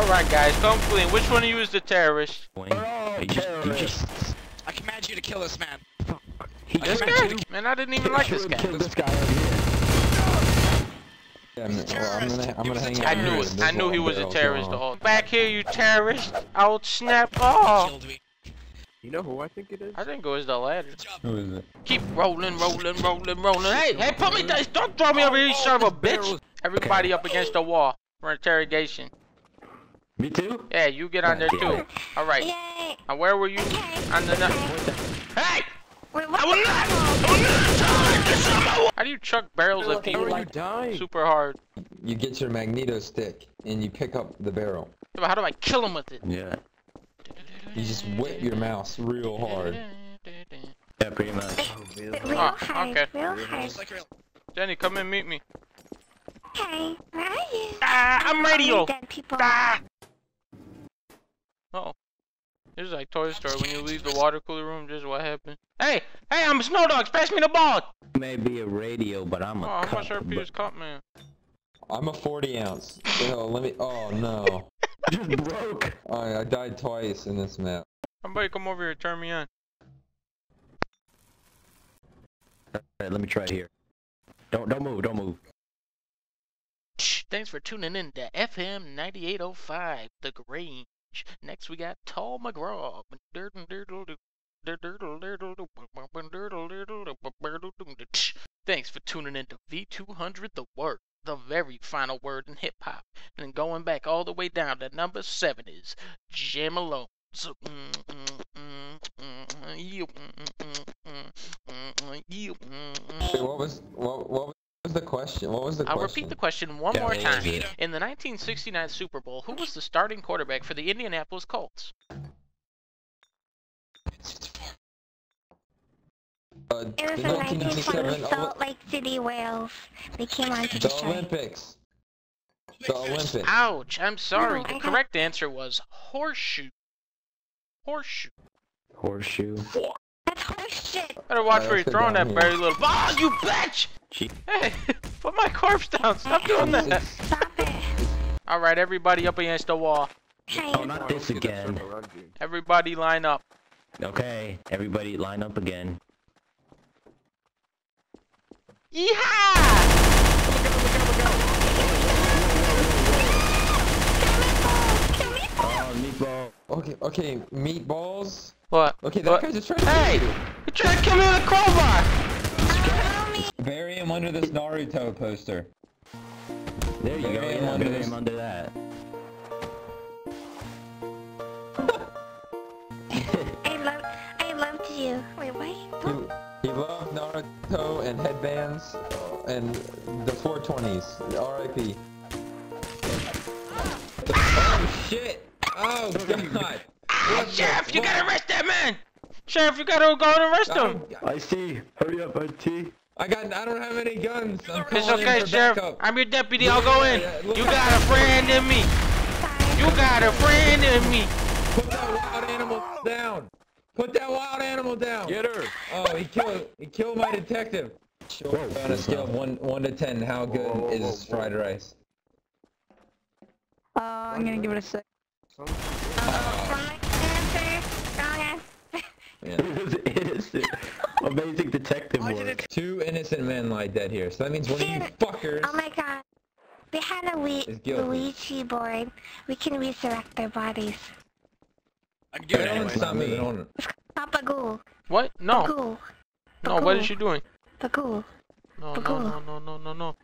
Alright guys, come clean. Which one of you is the terrorist? Wayne, you just, you just, I command you to kill this man. he This just guy? Man, I didn't even like this guy. Kill this guy over here. Yeah, man, well, I'm gonna, I'm gonna hang I knew it. I knew he was a terrorist. going on. All back here, you terrorist! I'll snap! Oh, Killed me. You know who I think it is? I think it was the ladder. Good job. Who is it? Keep rolling, rolling, rolling, rolling. Hey, hey, put me down! Don't throw me oh, over here, you son of a oh, bitch! Everybody up against the wall for interrogation. Me too? Yeah, you get on there too. All right. Yay! Now where were you? Okay. On the. nu- okay. Hey! Wait, what I will not. hell? I will not charge How do you chuck barrels at How are people you dying? super hard? You get your magneto stick and you pick up the barrel. How do I kill him with it? Yeah. You just whip your mouse real hard. Yeah, pretty much. Oh. Real Ah, hard, okay. real hard. Just like real. Jenny, come and meet me. Hey, where are you? Ah, I'm All the radio. Dead people. Ah! Uh oh. This is like Toy Story. When you leave the water cooler room, just what happened. Hey! Hey, I'm a Snow Dogs! Pass me the ball! Maybe a radio, but I'm Oh, a how much cup, RP but- is Cup Man? I'm a 40 ounce. Oh, let me. Oh no. just broke. I, I died twice in this map. Somebody come over here, turn me on. Alright, let me try it here. Don't, don't move, don't move. Thanks for tuning in to FM 9805, The Grange. Next we got Tall McGraw. Thanks for tuning in to V200 The Word, the very final word in hip hop. And going back all the way down to number seven is Jam Alone. So, mm, mm, mm, mm, mm, mm, mm, mm, mm, mm, mm. What was what what question? What was the I'll question? repeat the question one Yeah, more what time. was? In the 1969 Super Bowl, who was the starting quarterback for the Indianapolis Colts? Uh, It was the in 1997 1920 Salt Lake City, Wales. They came on to the destroy. Olympics. The Olympics. Ouch, I'm sorry. No, the I got- correct answer was horseshoe. Horseshoe. Horseshoe. That's horseshit. Better watch where you're throwing that here. very little ball, you bitch! Gee. Hey, put my corpse down. Stop doing that. Stop it. Alright, everybody up against the wall. Hey, Oh, not this again. Everybody line up. Okay, everybody line up again. Yeehaw! Oh, meatball. Okay, okay, meatballs. What? Okay, that What? guy just tried to Hey! kill you. You trying to kill me with a crowbar! Follow. Bury him under this Naruto poster. There you go, Bury him yeah, under bury this- him under that. I love, I loved you. Wait, what? He, he loved Naruto and headbands and the 420s. R.I.P. Oh shit! Oh god! What the Sheriff, you gotta arrest that man! Sheriff, you gotta go and arrest him! I see. Hurry up, I IT. I got. I don't have any guns. I'm It's okay, Sheriff. backup. I'm your deputy. I'll go in. You got a friend in me. You got a friend in me. Put that wild animal down. Put that wild animal down. Get her! Oh, he killed. He killed my detective. Whoa. On a scale of one one to ten, how good Whoa, whoa, is whoa, fried rice? Uh, I'm gonna give it a six. Wrong answer. Wrong answer. Yeah. It was innocent. Amazing detective work. Two innocent men lie dead here, so that means one of you fuckers. Oh my god. We had a Wii Is guilty. Luigi board. We can resurrect their bodies. I can do it anyway. stop me. Don't. Papa Ghoul. What? No. Bagoo. No, what is she doing? Bagoo. No, no, no, no, no, no, no.